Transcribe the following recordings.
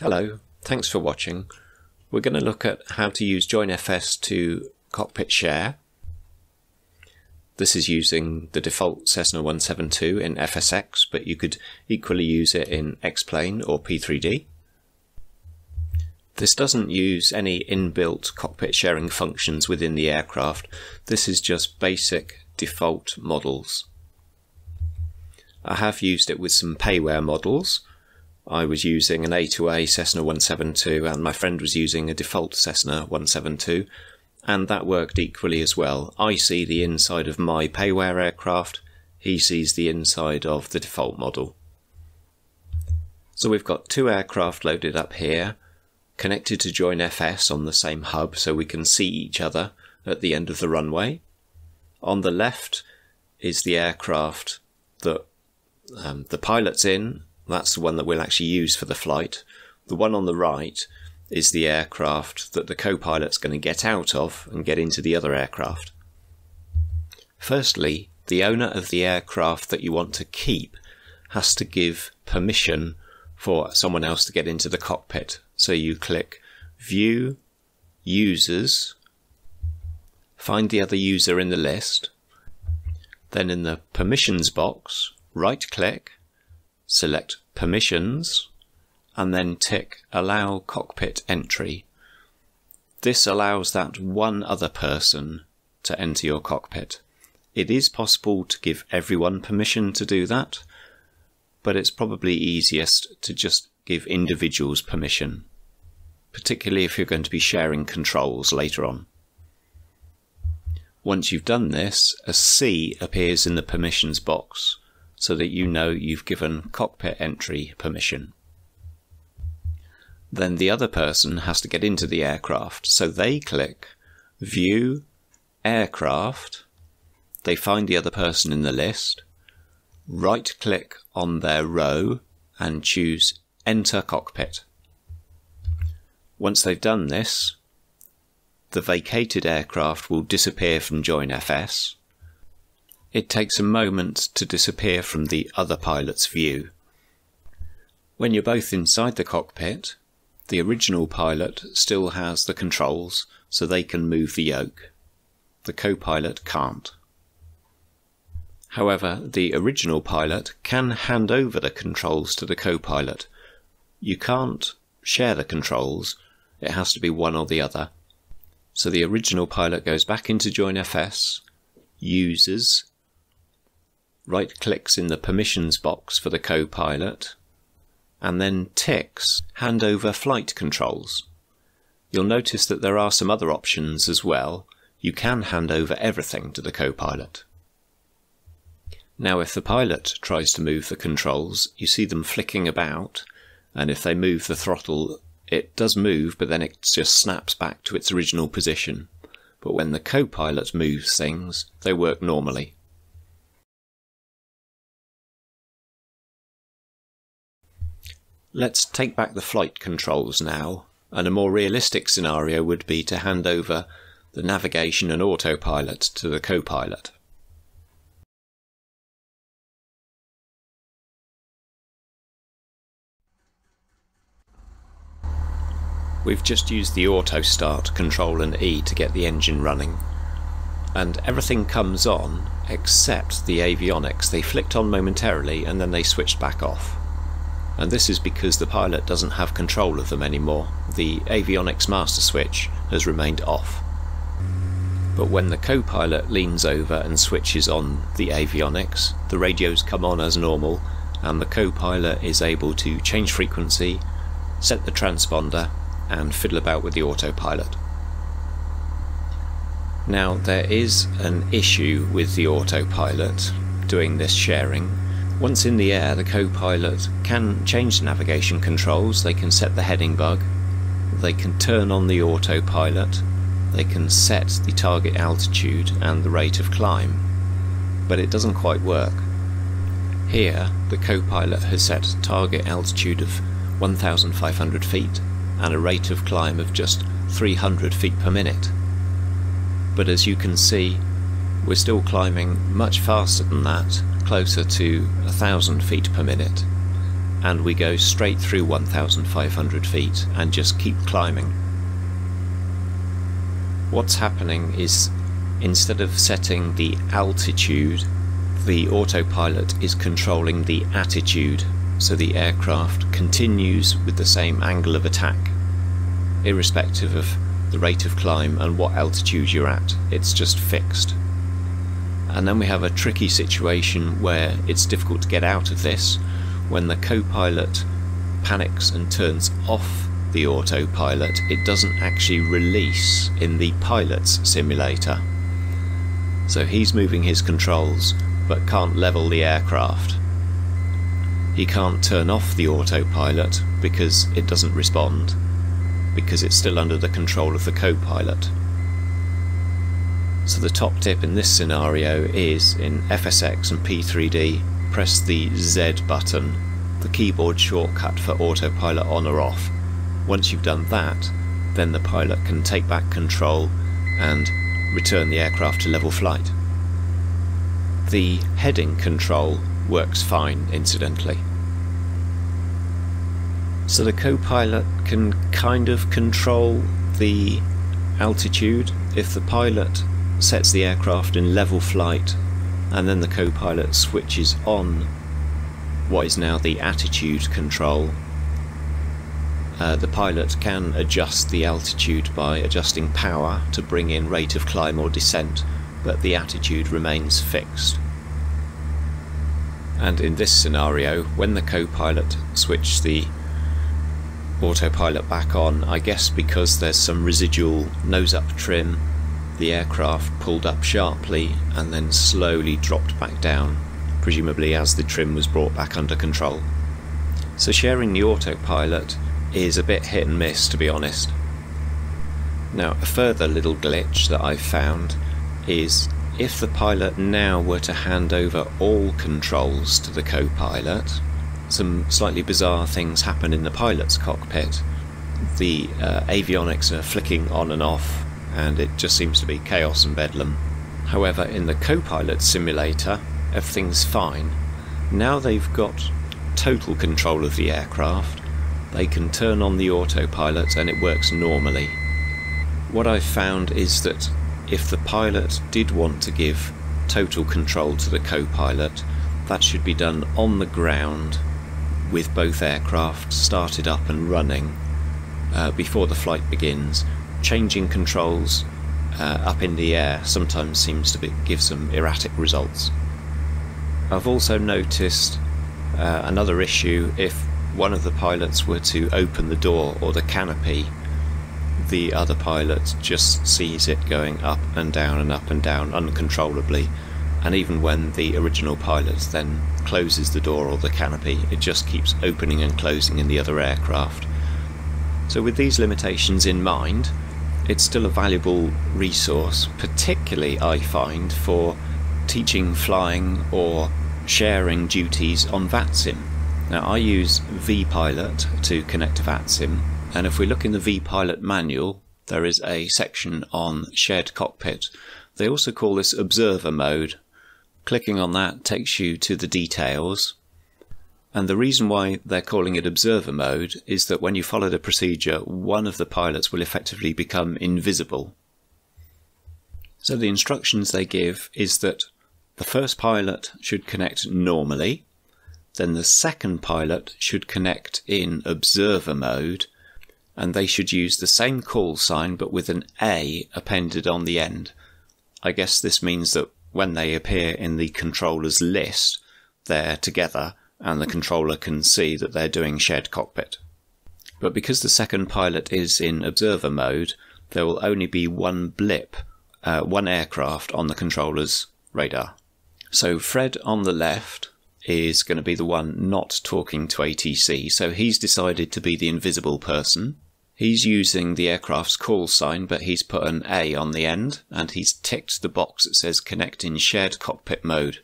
Hello, thanks for watching. We're going to look at how to use JoinFS to cockpit share. This is using the default Cessna 172 in FSX, but you could equally use it in X-Plane or P3D. This doesn't use any inbuilt cockpit sharing functions within the aircraft. This is just basic default models. I have used it with some payware models. I was using an A2A Cessna 172 and my friend was using a default Cessna 172 and that worked equally as well. I see the inside of my payware aircraft, he sees the inside of the default model. So we've got two aircraft loaded up here, connected to JoinFS on the same hub so we can see each other at the end of the runway. On the left is the aircraft that um, the pilot's in, that's the one that we'll actually use for the flight. The one on the right is the aircraft that the co-pilot's going to get out of and get into the other aircraft. Firstly, the owner of the aircraft that you want to keep has to give permission for someone else to get into the cockpit. So you click View, Users, find the other user in the list, then in the Permissions box, right click, select Permissions, and then tick Allow Cockpit Entry. This allows that one other person to enter your cockpit. It is possible to give everyone permission to do that, but it's probably easiest to just give individuals permission, particularly if you're going to be sharing controls later on. Once you've done this, a C appears in the permissions box so that you know you've given cockpit entry permission then the other person has to get into the aircraft. So they click View Aircraft, they find the other person in the list, right click on their row and choose Enter Cockpit. Once they've done this, the vacated aircraft will disappear from JoinFS. It takes a moment to disappear from the other pilot's view. When you're both inside the cockpit, the original pilot still has the controls, so they can move the yoke. The co-pilot can't. However, the original pilot can hand over the controls to the co-pilot. You can't share the controls, it has to be one or the other. So the original pilot goes back into JoinFS, uses, right clicks in the permissions box for the co-pilot, and then ticks hand over flight controls. You'll notice that there are some other options as well. You can hand over everything to the co-pilot. Now if the pilot tries to move the controls, you see them flicking about, and if they move the throttle, it does move, but then it just snaps back to its original position. But when the co-pilot moves things, they work normally. Let's take back the flight controls now, and a more realistic scenario would be to hand over the navigation and autopilot to the co-pilot. We've just used the auto start control and E to get the engine running and everything comes on except the avionics. They flicked on momentarily and then they switched back off and this is because the pilot doesn't have control of them anymore. The avionics master switch has remained off. But when the co-pilot leans over and switches on the avionics, the radios come on as normal and the co-pilot is able to change frequency, set the transponder and fiddle about with the autopilot. Now there is an issue with the autopilot doing this sharing once in the air, the co-pilot can change the navigation controls, they can set the heading bug, they can turn on the autopilot, they can set the target altitude and the rate of climb, but it doesn't quite work. Here, the co-pilot has set a target altitude of 1,500 feet and a rate of climb of just 300 feet per minute. But as you can see, we're still climbing much faster than that closer to a thousand feet per minute and we go straight through 1,500 feet and just keep climbing. What's happening is instead of setting the altitude, the autopilot is controlling the attitude, so the aircraft continues with the same angle of attack, irrespective of the rate of climb and what altitude you're at, it's just fixed. And then we have a tricky situation where it's difficult to get out of this when the co-pilot panics and turns off the autopilot, it doesn't actually release in the pilot's simulator. So he's moving his controls but can't level the aircraft. He can't turn off the autopilot because it doesn't respond, because it's still under the control of the co-pilot. So the top tip in this scenario is in FSX and P3D press the Z button, the keyboard shortcut for autopilot on or off. Once you've done that, then the pilot can take back control and return the aircraft to level flight. The heading control works fine, incidentally. So the co-pilot can kind of control the altitude if the pilot sets the aircraft in level flight and then the co-pilot switches on what is now the attitude control. Uh, the pilot can adjust the altitude by adjusting power to bring in rate of climb or descent, but the attitude remains fixed. And in this scenario, when the co-pilot switched the autopilot back on, I guess because there's some residual nose-up trim the aircraft pulled up sharply and then slowly dropped back down, presumably as the trim was brought back under control. So sharing the autopilot is a bit hit and miss to be honest. Now a further little glitch that I've found is if the pilot now were to hand over all controls to the co-pilot, some slightly bizarre things happen in the pilot's cockpit. The uh, avionics are flicking on and off and it just seems to be chaos and bedlam. However, in the co-pilot simulator, everything's fine. Now they've got total control of the aircraft, they can turn on the autopilot and it works normally. What I've found is that if the pilot did want to give total control to the co-pilot, that should be done on the ground with both aircraft started up and running uh, before the flight begins changing controls uh, up in the air sometimes seems to be, give some erratic results. I've also noticed uh, another issue if one of the pilots were to open the door or the canopy, the other pilot just sees it going up and down and up and down uncontrollably. And even when the original pilot then closes the door or the canopy, it just keeps opening and closing in the other aircraft. So, with these limitations in mind, it's still a valuable resource, particularly I find for teaching flying or sharing duties on VATSIM. Now I use vPilot to connect to VATSIM and if we look in the vPilot manual there is a section on shared cockpit. They also call this observer mode. Clicking on that takes you to the details and the reason why they're calling it observer mode is that when you follow the procedure, one of the pilots will effectively become invisible. So the instructions they give is that the first pilot should connect normally, then the second pilot should connect in observer mode, and they should use the same call sign but with an A appended on the end. I guess this means that when they appear in the controller's list, they're together and the controller can see that they're doing shared cockpit. But because the second pilot is in observer mode, there will only be one blip, uh, one aircraft on the controller's radar. So Fred on the left is going to be the one not talking to ATC, so he's decided to be the invisible person. He's using the aircraft's call sign, but he's put an A on the end, and he's ticked the box that says connect in shared cockpit mode.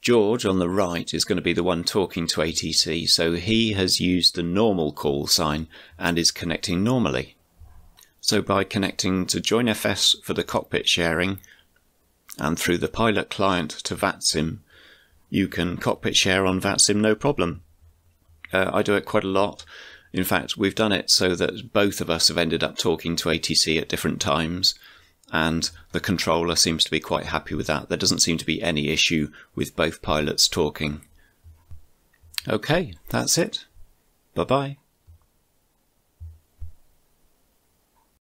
George on the right is going to be the one talking to ATC, so he has used the normal call sign and is connecting normally. So by connecting to JoinFS for the cockpit sharing and through the pilot client to VATSIM, you can cockpit share on VATSIM no problem. Uh, I do it quite a lot. In fact, we've done it so that both of us have ended up talking to ATC at different times, and the controller seems to be quite happy with that. There doesn't seem to be any issue with both pilots talking. Okay, that's it. Bye bye.